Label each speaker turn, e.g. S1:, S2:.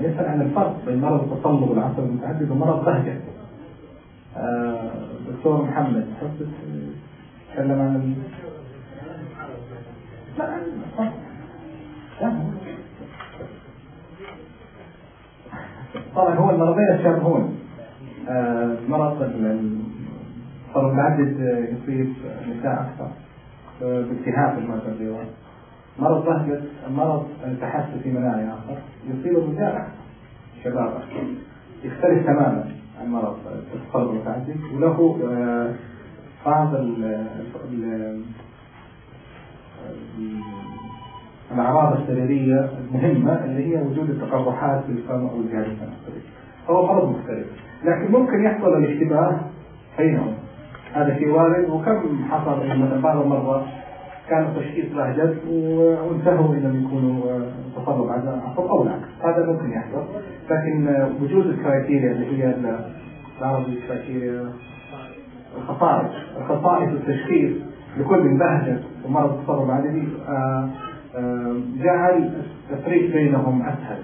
S1: يسأل عن الفرق بين مرض التصلب والعصب المتعدد ومرض بهجة. آه، دكتور محمد تحب تتكلم عن طبعا هو المرضين يشابهون آه، مرض التصلب المتعدد يصيب النساء أكثر آه، بالتهاب المعتدلات مرض بهجة مرض التحسس مناعي آخر يصيب الرجال أكثر. شباب. أكثر يختلف تماما عن مرض التصلب المتعدد وله آه، بعض الأعراض السريرية المهمة اللي هي وجود التقرحات في الفم أو الجهاز التنفسي هو مرض مختلف لكن ممكن يحصل الاشتباه بينهم. هذا شيء وارد وكم حصل ان بعض المرضى كان تشخيص له وانتهوا انهم يكونوا يحصل لكن وجود ال criteria اللي هي بالعربي ال criteria الخصائص الخصائص التشخيص لكل من بهجت ومرض التصلب العددي آه، آه، جعل التفريق بينهم أسهل.